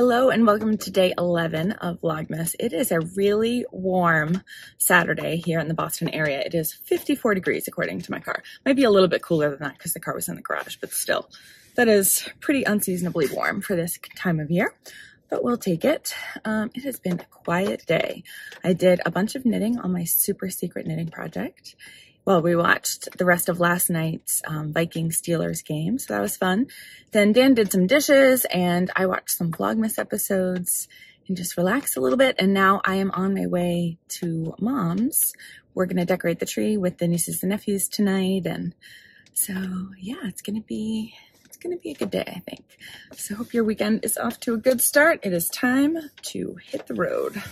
Hello and welcome to day 11 of Vlogmas. It is a really warm Saturday here in the Boston area. It is 54 degrees according to my car. Might be a little bit cooler than that because the car was in the garage, but still, that is pretty unseasonably warm for this time of year, but we'll take it. Um, it has been a quiet day. I did a bunch of knitting on my super secret knitting project well, we watched the rest of last night's um, Viking Steelers game, so that was fun. Then Dan did some dishes, and I watched some Vlogmas episodes and just relaxed a little bit. And now I am on my way to mom's. We're going to decorate the tree with the nieces and nephews tonight. And so, yeah, it's going to be it's going to be a good day, I think. So hope your weekend is off to a good start. It is time to hit the road.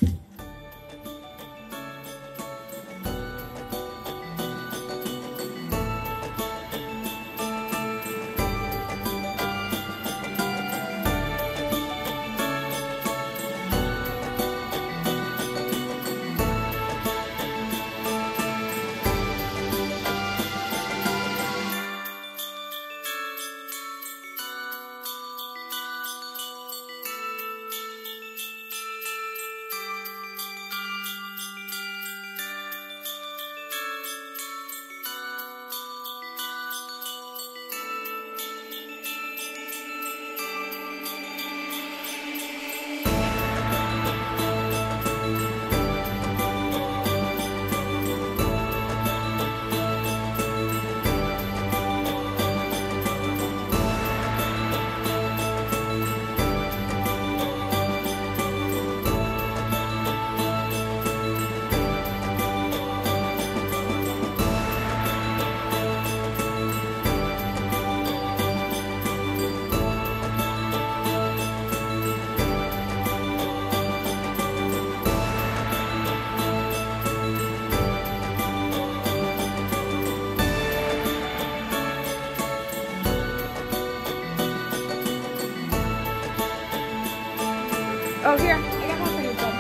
Oh, here. I got one for you, bud.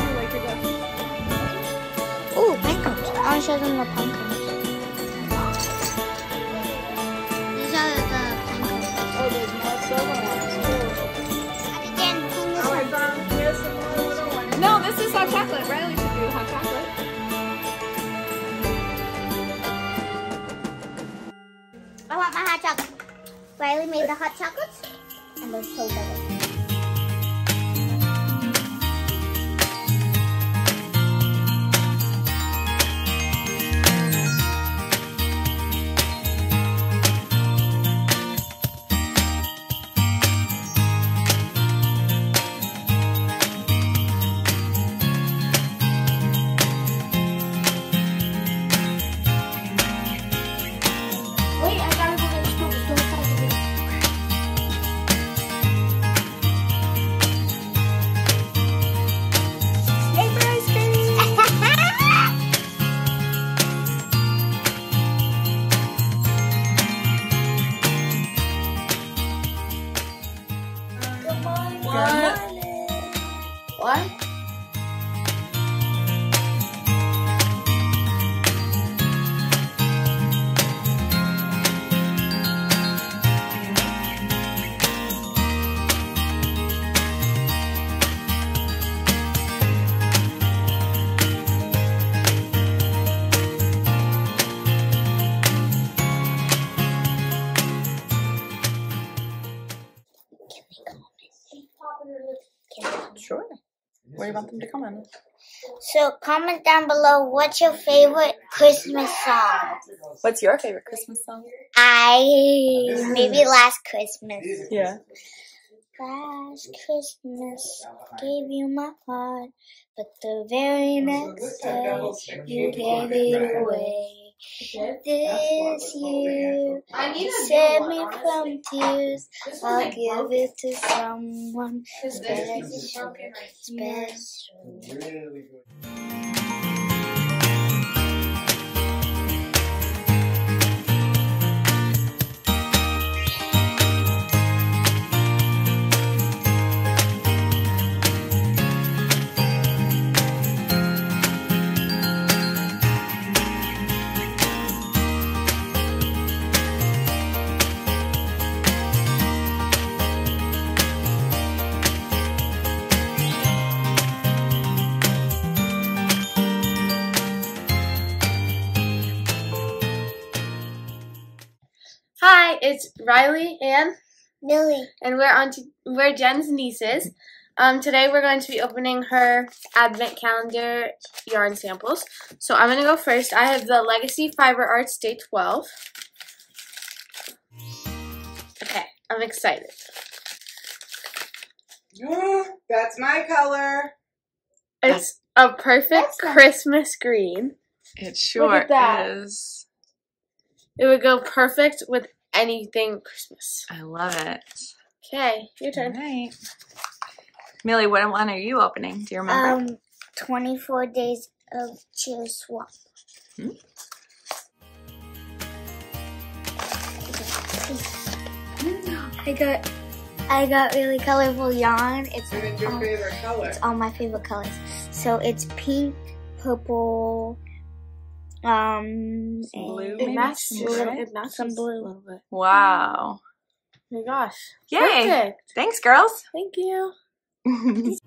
Here, like your glass. Ooh, pumpkins. I want to show them the pumpkins. These are the pumpkins. Oh, there's more silver ones too. Again, pumpkins. Oh, I found here's some more little ones. No, this is hot chocolate. Riley should do hot chocolate. I want my hot chocolate. Riley made the hot chocolates, and they're so good. What do you want them to comment? So comment down below what's your favorite Christmas song? What's your favorite Christmas song? I maybe last Christmas. Yeah. Last Christmas gave you my heart, but the very next day you gave it away. This year you saved me from tears. I'll give it to someone. Special, special. It's Riley and Millie. and we're on to, we're Jen's nieces. Um, today we're going to be opening her advent calendar yarn samples. So I'm gonna go first. I have the Legacy Fiber Artz Day 12. Okay, I'm excited. That's my color. It's a perfect That's a- Christmas green. It sure at that. is. It would go perfect with anything Christmas. I love it. Okay, your All turn. right. Millie, what one are you opening? Do you remember? Um, 24 days of cheer swap. Hmm? I got, I got really colorful yarn. It's And it's your all, favorite color. it's all my favorite colors. So it's pink, purple, um, Some blue, and It maybe? matches. Some blue? It matches Some blue. a little bit. wow. Oh my gosh. Yay. Perfect. Thanks, girls. Thank you.